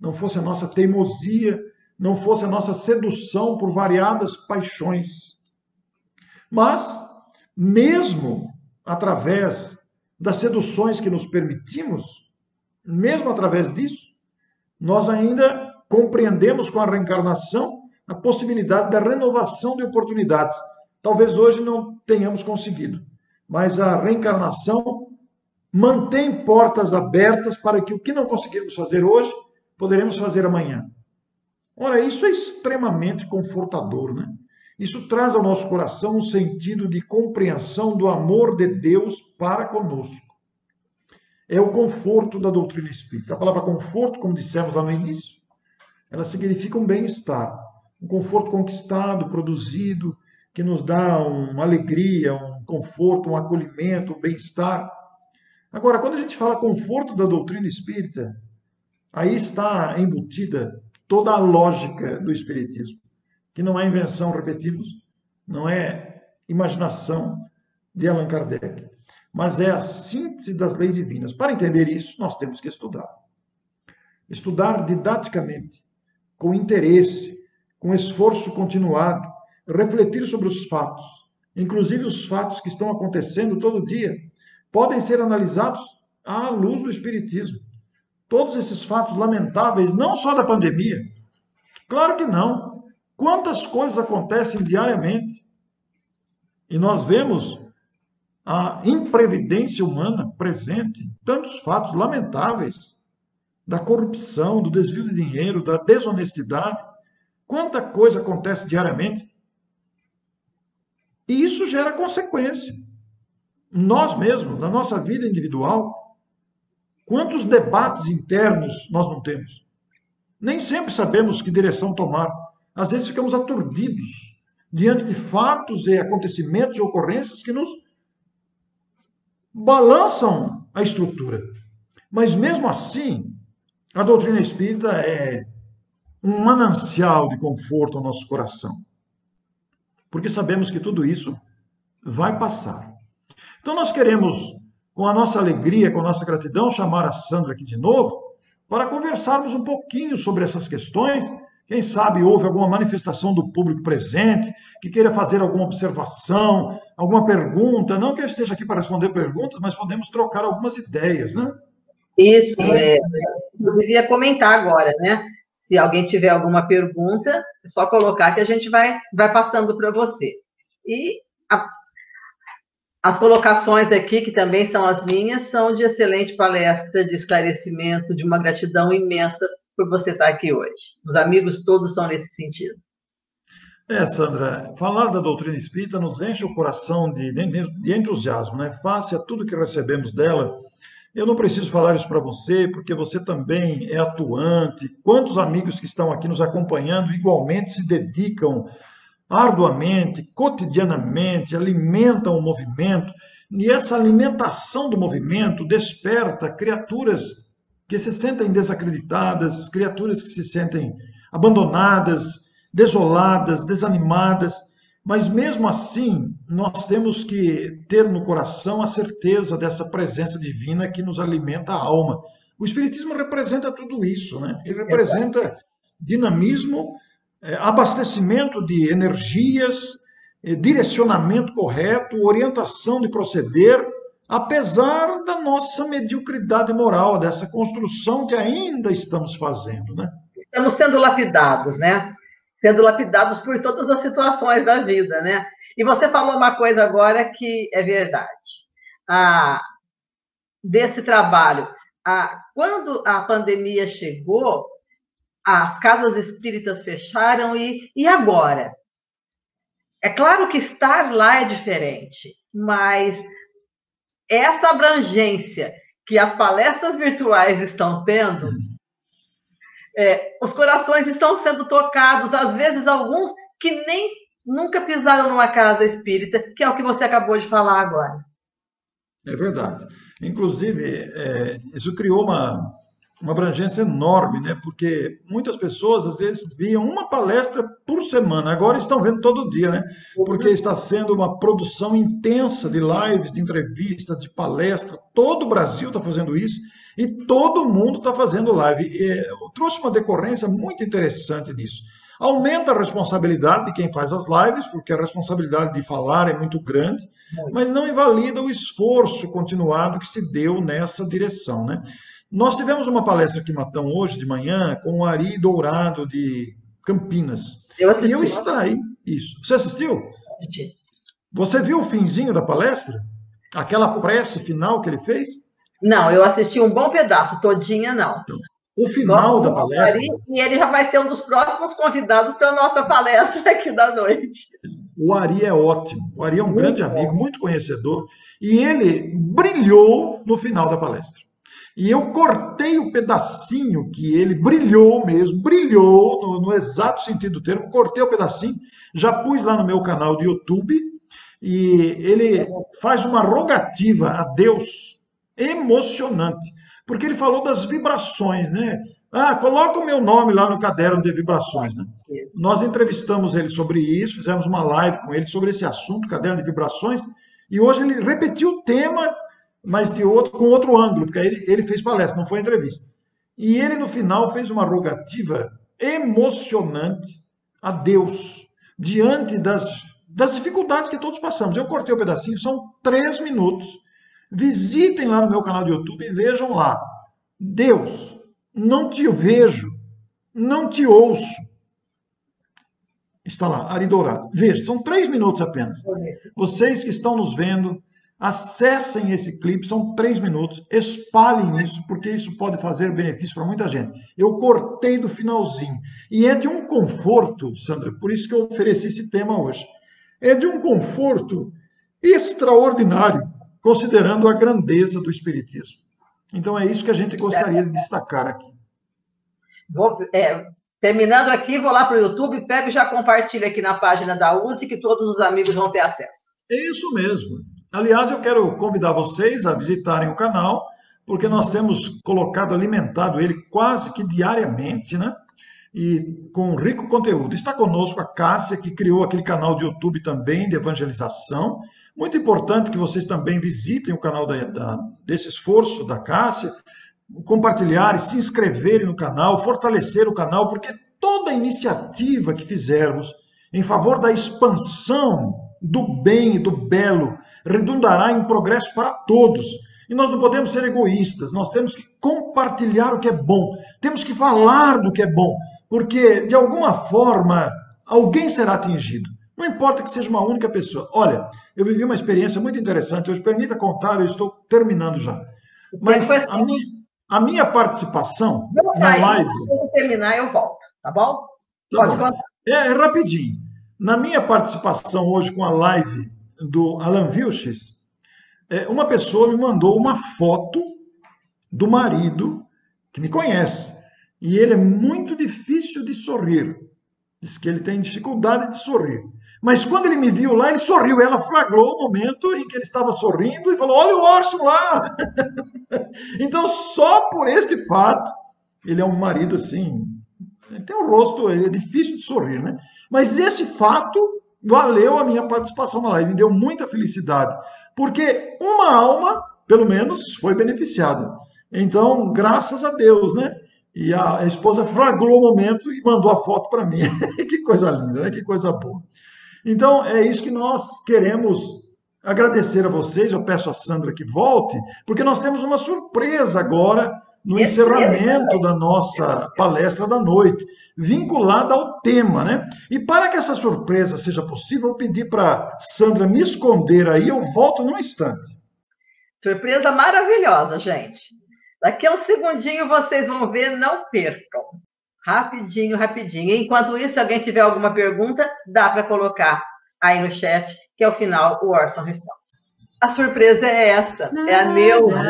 Speaker 2: não fosse a nossa teimosia, não fosse a nossa sedução por variadas paixões. Mas, mesmo através das seduções que nos permitimos, mesmo através disso, nós ainda compreendemos com a reencarnação a possibilidade da renovação de oportunidades. Talvez hoje não tenhamos conseguido, mas a reencarnação mantém portas abertas para que o que não conseguirmos fazer hoje, poderemos fazer amanhã. Ora, isso é extremamente confortador, né? Isso traz ao nosso coração um sentido de compreensão do amor de Deus para conosco. É o conforto da doutrina espírita. A palavra conforto, como dissemos lá no início, ela significa um bem-estar um conforto conquistado, produzido, que nos dá uma alegria, um conforto, um acolhimento, um bem-estar. Agora, quando a gente fala conforto da doutrina espírita, aí está embutida toda a lógica do espiritismo, que não é invenção, repetimos, não é imaginação de Allan Kardec, mas é a síntese das leis divinas. Para entender isso, nós temos que estudar. Estudar didaticamente, com interesse, com esforço continuado, refletir sobre os fatos, inclusive os fatos que estão acontecendo todo dia, podem ser analisados à luz do Espiritismo. Todos esses fatos lamentáveis, não só da pandemia, claro que não. Quantas coisas acontecem diariamente e nós vemos a imprevidência humana presente, tantos fatos lamentáveis da corrupção, do desvio de dinheiro, da desonestidade, Quanta coisa acontece diariamente. E isso gera consequência. Nós mesmos, na nossa vida individual, quantos debates internos nós não temos? Nem sempre sabemos que direção tomar. Às vezes ficamos aturdidos diante de fatos e acontecimentos e ocorrências que nos balançam a estrutura. Mas mesmo assim, a doutrina espírita é um manancial de conforto ao nosso coração. Porque sabemos que tudo isso vai passar. Então nós queremos, com a nossa alegria, com a nossa gratidão, chamar a Sandra aqui de novo para conversarmos um pouquinho sobre essas questões. Quem sabe houve alguma manifestação do público presente que queira fazer alguma observação, alguma pergunta. Não que eu esteja aqui para responder perguntas, mas podemos trocar algumas ideias, né?
Speaker 1: Isso, é, eu queria comentar agora, né? Se alguém tiver alguma pergunta, é só colocar que a gente vai, vai passando para você. E a, as colocações aqui, que também são as minhas, são de excelente palestra, de esclarecimento, de uma gratidão imensa por você estar aqui hoje. Os amigos todos são nesse sentido.
Speaker 2: É, Sandra, falar da doutrina espírita nos enche o coração de, de, de entusiasmo, né? Face a tudo que recebemos dela, eu não preciso falar isso para você, porque você também é atuante. Quantos amigos que estão aqui nos acompanhando igualmente se dedicam arduamente, cotidianamente, alimentam o movimento, e essa alimentação do movimento desperta criaturas que se sentem desacreditadas, criaturas que se sentem abandonadas, desoladas, desanimadas, Mas mesmo assim, nós temos que ter no coração a certeza dessa presença divina que nos alimenta a alma. O Espiritismo representa tudo isso, né? Ele representa dinamismo, é, abastecimento de energias, é, direcionamento correto, orientação de proceder, apesar da nossa mediocridade moral, dessa construção que ainda estamos fazendo, né?
Speaker 1: Estamos sendo lapidados, né? Sendo lapidados por todas as situações da vida, né? E você falou uma coisa agora que é verdade. Ah, desse trabalho. Ah, quando a pandemia chegou, as casas espíritas fecharam e, e agora? É claro que estar lá é diferente, mas essa abrangência que as palestras virtuais estão tendo, é, os corações estão sendo tocados, às vezes alguns que nem nunca pisaram numa casa espírita, que é o que você acabou de falar agora.
Speaker 2: É verdade. Inclusive, é, isso criou uma, uma abrangência enorme, né? Porque muitas pessoas às vezes viam uma palestra por semana, agora estão vendo todo dia, né? Porque está sendo uma produção intensa de lives, de entrevistas, de palestra. Todo o Brasil está fazendo isso e todo mundo está fazendo live. E, eu trouxe uma decorrência muito interessante disso. Aumenta a responsabilidade de quem faz as lives, porque a responsabilidade de falar é muito grande, mas não invalida o esforço continuado que se deu nessa direção, né? Nós tivemos uma palestra aqui em Matão hoje de manhã com o Ari Dourado de Campinas. Eu assisti. E eu extraí isso. Você assistiu? Assisti. Você viu o finzinho da palestra? Aquela prece final que ele fez?
Speaker 1: Não, eu assisti um bom pedaço, todinha não. Então,
Speaker 2: o final da palestra.
Speaker 1: e ele já vai ser um dos próximos convidados para a nossa palestra aqui da noite.
Speaker 2: O Ari é ótimo. O Ari é um muito grande bom. amigo, muito conhecedor. E ele brilhou no final da palestra. E eu cortei o pedacinho que ele brilhou mesmo, brilhou no, no, exato sentido do termo, cortei o pedacinho, já pus lá no meu canal de YouTube, e ele faz uma rogativa a Deus emocionante, porque ele falou das vibrações, né? Ah, coloca o meu nome lá no caderno de vibrações. Né? Nós entrevistamos ele sobre isso, fizemos uma live com ele sobre esse assunto, caderno de vibrações, e hoje ele repetiu o tema mas de outro, com outro ângulo, porque ele, ele fez palestra, não foi entrevista. E ele, no final, fez uma rogativa emocionante a Deus, diante das, das dificuldades que todos passamos. Eu cortei o um pedacinho, são três minutos. Visitem lá no meu canal do YouTube e vejam lá. Deus, não te vejo, não te ouço. Está lá, Ari Dourado. Veja, são três minutos apenas. Vocês que estão nos vendo, Acessem esse clipe, são três minutos, espalhem isso, porque isso pode fazer benefício para muita gente. Eu cortei do finalzinho. E é de um conforto, Sandra, por isso que eu ofereci esse tema hoje. É de um conforto extraordinário, considerando a grandeza do Espiritismo. Então é isso que a gente gostaria de destacar aqui.
Speaker 1: Vou, é, terminando aqui, vou lá para o YouTube, pego e já compartilho aqui na página da USE, que todos os amigos vão ter acesso.
Speaker 2: É isso mesmo. Aliás, eu quero convidar vocês a visitarem o canal, porque nós temos colocado, alimentado ele quase que diariamente, né? E com rico conteúdo. Está conosco a Cássia, que criou aquele canal de YouTube também de evangelização. Muito importante que vocês também visitem o canal da, da, desse esforço da Cássia, compartilhar e se inscreverem no canal, fortalecer o canal, porque toda iniciativa que fizermos em favor da expansão do bem e do belo redundará em progresso para todos. E nós não podemos ser egoístas, nós temos que compartilhar o que é bom, temos que falar do que é bom, porque de alguma forma alguém será atingido. Não importa que seja uma única pessoa. Olha, eu vivi uma experiência muito interessante, hoje permita contar, eu estou terminando já. Mas a minha, a minha participação na live.
Speaker 1: Quando terminar, eu volto, tá bom? Tá Pode
Speaker 2: bom. contar. É, é rapidinho. Na minha participação hoje com a live do Alan Vilches, é, uma pessoa me mandou uma foto do marido que me conhece. E ele é muito difícil de sorrir. Diz que ele tem dificuldade de sorrir. Mas quando ele me viu lá, ele sorriu. Ela flagrou o momento em que ele estava sorrindo e falou: Olha o Orson lá! então, só por este fato, ele é um marido assim. Tem um rosto, ele é difícil de sorrir, né? Mas esse fato valeu a minha participação na live, me deu muita felicidade, porque uma alma, pelo menos, foi beneficiada. Então, graças a Deus, né? E a esposa flagrou o momento e mandou a foto para mim. que coisa linda, né? Que coisa boa. Então, é isso que nós queremos agradecer a vocês. Eu peço a Sandra que volte, porque nós temos uma surpresa agora no encerramento da nossa palestra da noite, vinculada ao tema, né? E para que essa surpresa seja possível, eu pedi para Sandra me esconder aí, eu volto num instante.
Speaker 1: Surpresa maravilhosa, gente. Daqui a um segundinho vocês vão ver, não percam. Rapidinho, rapidinho. Enquanto isso, se alguém tiver alguma pergunta, dá para colocar aí no chat, que ao final o Orson responde. A surpresa é essa, é a Neuza.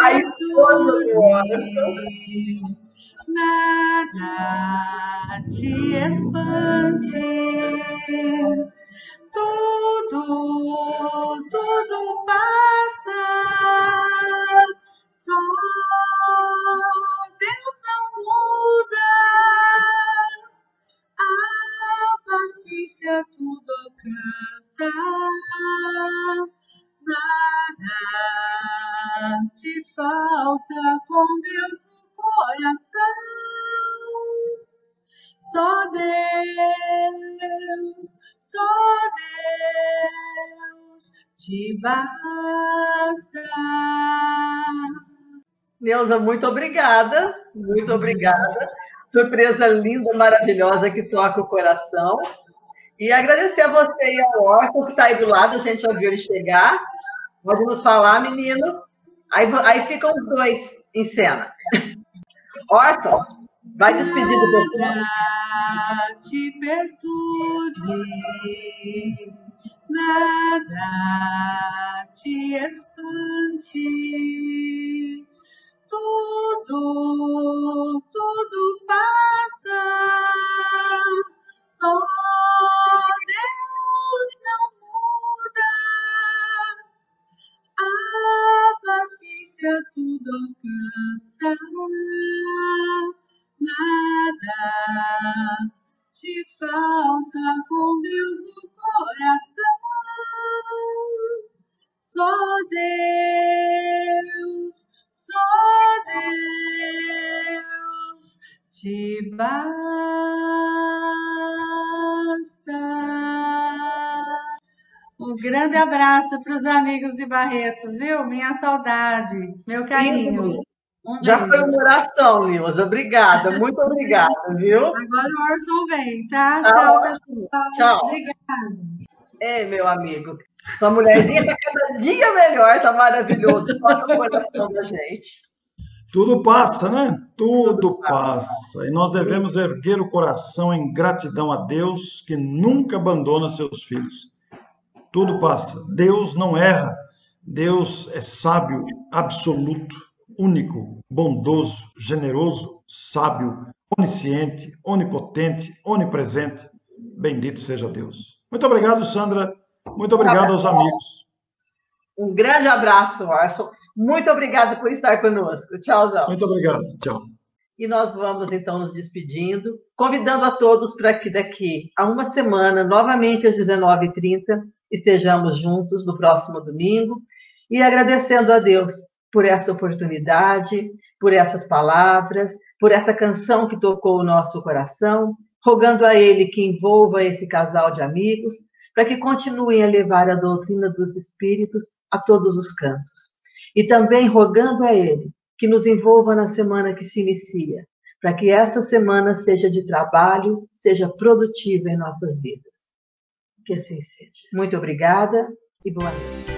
Speaker 1: a esposa do Orson.
Speaker 3: Nada te espante, tudo, tudo passa, só Deus não muda, paciência tudo alcança, nada te falta com Deus no coração. Só Deus, só Deus te basta.
Speaker 1: Neuza, muito obrigada, muito obrigada. Surpresa linda, maravilhosa que toca o coração. E agradecer a você e ao Orson, que está aí do lado, a gente já viu ele chegar. Pode nos falar, menino. Aí, aí ficam os dois em cena. Orson, vai despedir do
Speaker 3: pessoal. te perturbe, nada te espante tudo, tudo passa. Só Deus não muda. A paciência tudo alcança. Nada te falta com Deus no coração. Só Deus só Deus te basta. Um grande abraço para os amigos de Barretos, viu? Minha saudade, meu carinho.
Speaker 1: Um Já foi uma oração, Nilza. Obrigada, muito obrigada, viu?
Speaker 3: Agora o Orson vem, tá? Ah, Tchau, pessoal.
Speaker 1: Tchau.
Speaker 3: Obrigada.
Speaker 1: Ei, meu amigo. Sua mulherzinha está cada dia melhor, está maravilhoso. Toca o coração da gente.
Speaker 2: Tudo passa, né? Tudo, Tudo passa. passa. E nós devemos erguer o coração em gratidão a Deus que nunca abandona seus filhos. Tudo passa. Deus não erra. Deus é sábio, absoluto, único, bondoso, generoso, sábio, onisciente, onipotente, onipresente. Bendito seja Deus. Muito obrigado, Sandra. Muito obrigado aos amigos.
Speaker 1: Um grande abraço, Orson. Muito obrigada por estar conosco. Tchauzão.
Speaker 2: Muito obrigado. Tchau.
Speaker 1: E nós vamos então nos despedindo, convidando a todos para que daqui a uma semana, novamente às 19h30, estejamos juntos no próximo domingo e agradecendo a Deus por essa oportunidade, por essas palavras, por essa canção que tocou o nosso coração, rogando a Ele que envolva esse casal de amigos para que continuem a levar a doutrina dos Espíritos a todos os cantos. E também rogando a Ele que nos envolva na semana que se inicia, para que essa semana seja de trabalho, seja produtiva em nossas vidas. Que assim seja. Muito obrigada e boa noite.